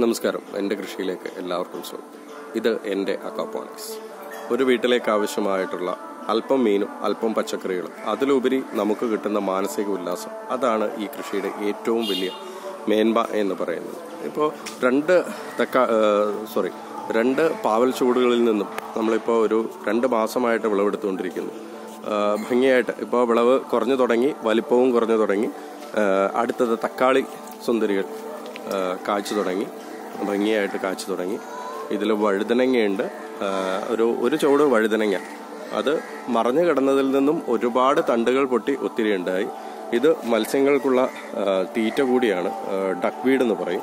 നമസ്കാരം. എന്റെ കൃഷിയിലേക്ക് എല്ലാവർക്കും സ്വാഗതം. ഇത് എന്റെ അക്കാപ്പോണിക്സ് ഒരു വീട്ടിലേക്ക് ആവശ്യമായിട്ടുള്ള അല്പം മീനും അല്പം പച്ചക്കറികളും അതിലുപരി നമുക്ക് കിട്ടുന്ന മാനസിക ഉല്ലാസം അതാണ് ഈ കൃഷിയുടെ ഏറ്റവും വലിയ മേന്മ എന്ന് പറയുന്നത്. ഇപ്പോൾ രണ്ട് തക്ക സോറി രണ്ട് പാവൽ ചൂടുകളിൽ നിന്നും നമ്മളിപ്പോൾ ഒരു രണ്ട് മാസമായിട്ട് വിളവെടുത്തുകൊണ്ടിരിക്കുന്നു. ഭംഗിയായിട്ട് ഇപ്പോൾ വിളവ് കുറഞ്ഞു തുടങ്ങി വലിപ്പവും കുറഞ്ഞു തുടങ്ങി. അടുത്തത് തക്കാളി സുന്ദരികൾ. കായ്ച്ചു തുടങ്ങി. ഭംഗിയായിട്ട് കാഴ്ച തുടങ്ങി. ഇതിൽ വഴുതനങ്ങയുണ്ട്. ഒരു ഒരു ചുവട് വഴുതനങ്ങ. അത് മറഞ്ഞു കിടന്നതിൽ നിന്നും ഒരുപാട് തണ്ടുകൾ പൊട്ടി ഒത്തിരി ഉണ്ടായി ഇത് മത്സ്യങ്ങൾക്കുള്ള തീറ്റ കൂടിയാണ്. ഡക്ക് വീഡ് എന്ന് പറയും.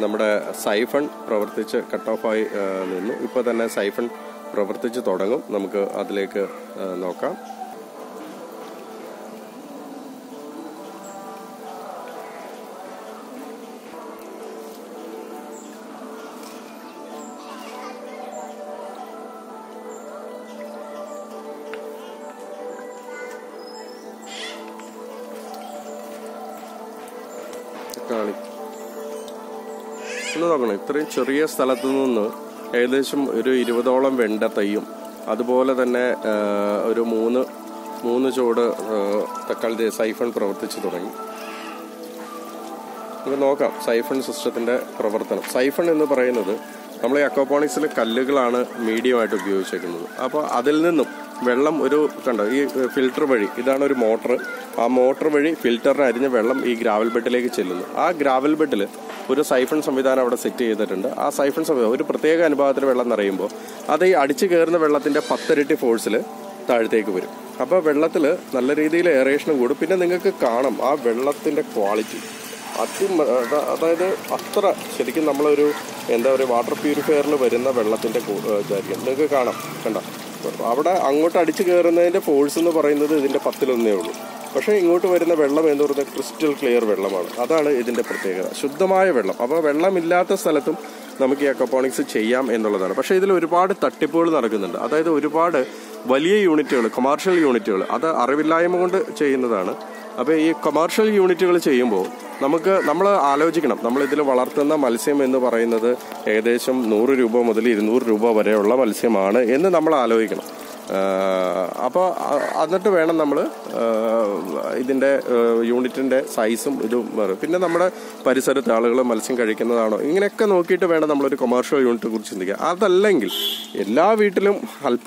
നമ്മുടെ സൈഫൺ പ്രവർത്തിച്ച് കട്ട് ഓഫായി നിന്നു. ഇപ്പോൾ തന്നെ സൈഫൺ പ്രവർത്തിച്ച് തുടങ്ങും. നമുക്ക് അതിലേക്ക് നോക്കാം. കാണി ഒന്ന് നോക്കണം ഇത്രയും ചെറിയ സ്ഥലത്തു നിന്ന് ഏകദേശം ഒരു ഇരുപതോളം വെണ്ട തൈയും അതുപോലെ തന്നെ ഒരു മൂന്ന് മൂന്ന് ചുവട് തക്കാളി സൈഫൺ പ്രവർത്തിച്ചു തുടങ്ങി. നമുക്ക് നോക്കാം. സൈഫൺ സിസ്റ്റത്തിന്റെ പ്രവർത്തനം. സൈഫൺ എന്ന് പറയുന്നത് നമ്മൾ ഈ അക്വാപോണിക്സിൽ കല്ലുകളാണ് മീഡിയമായിട്ട് ഉപയോഗിച്ചേക്കുന്നത്. അപ്പോൾ അതിൽ നിന്നും വെള്ളം ഒരു കണ്ടോ ഈ ഫിൽട്ടർ വഴി ഇതാണ് ഒരു മോട്ടർ. ആ മോട്ടർ വഴി ഫിൽറ്ററിന് അരിഞ്ഞ വെള്ളം ഈ ഗ്രാവൽ ബെഡിലേക്ക് ചെല്ലുന്നു. ആ ഗ്രാവൽ ബെഡിൽ ഒരു സൈഫൺ സംവിധാനം അവിടെ സെറ്റ് ചെയ്തിട്ടുണ്ട്. ആ സൈഫൺ സംവിധാനം ഒരു പ്രത്യേക അനുഭവത്തിൽ വെള്ളം നിറയുമ്പോൾ അത് ഈ അടിച്ചു കയറുന്ന വെള്ളത്തിന്റെ പത്തിരട്ടി ഫോഴ്സിൽ താഴത്തേക്ക് വരും. അപ്പോൾ വെള്ളത്തിൽ നല്ല രീതിയിൽ എയറേഷനും കൂടും. പിന്നെ നിങ്ങൾക്ക് കാണാം ആ വെള്ളത്തിന്റെ ക്വാളിറ്റി. അതി അതായത് അത്ര ശരിക്കും നമ്മളൊരു എന്താ പറയുക വാട്ടർ പ്യൂരിഫയറിൽ വരുന്ന വെള്ളത്തിന്റെ ഇതായിരിക്കും. നിങ്ങൾക്ക് കാണാം. കണ്ട? അവിടെ അങ്ങോട്ട് അടിച്ചു കയറുന്നതിന്റെ ഫോഴ്സ് എന്ന് പറയുന്നത് ഇതിന്റെ പത്തിലൊന്നേ ഉള്ളൂ. പക്ഷേ ഇങ്ങോട്ട് വരുന്ന വെള്ളം എന്ന് പറയുന്നത് ക്രിസ്റ്റൽ ക്ലിയർ വെള്ളമാണ്. അതാണ് ഇതിന്റെ പ്രത്യേകത. ശുദ്ധമായ വെള്ളം. അപ്പോൾ വെള്ളമില്ലാത്ത സ്ഥലത്തും നമുക്ക് ഈ അക്കപ്പോണിക്സ് ചെയ്യാം എന്നുള്ളതാണ്. പക്ഷേ ഇതിൽ ഒരുപാട് തട്ടിപ്പുകൾ നടക്കുന്നുണ്ട്. അതായത് ഒരുപാട് വലിയ യൂണിറ്റുകൾ കൊമേർഷ്യൽ യൂണിറ്റുകൾ അത് അറിവില്ലായ്മ കൊണ്ട് ചെയ്യുന്നതാണ്. അപ്പോൾ ഈ കൊമേർഷ്യൽ യൂണിറ്റുകൾ ചെയ്യുമ്പോൾ നമുക്ക് നമ്മൾ ആലോചിക്കണം. നമ്മൾ ഇതിൽ വളർത്തുന്ന മത്സ്യം എന്ന് പറയുന്നത് ഏകദേശം നൂറ് രൂപ മുതൽ ഇരുന്നൂറ് രൂപ വരെയുള്ള മത്സ്യമാണ് എന്ന് നമ്മൾ ആലോചിക്കണം. അപ്പോൾ എന്നിട്ട് വേണം നമ്മൾ ഇതിന്റെ യൂണിറ്റിന്റെ സൈസും ഇതും. പിന്നെ നമ്മുടെ പരിസരത്ത് ആളുകൾ മത്സ്യം കഴിക്കുന്നതാണോ? ഇങ്ങനെയൊക്കെ നോക്കിയിട്ട് വേണം നമ്മളൊരു കൊമേർഷ്യൽ യൂണിറ്റിനെ കുറിച്ച് ചിന്തിക്കുക അതല്ലെങ്കിൽ എല്ലാ വീട്ടിലും അല്പം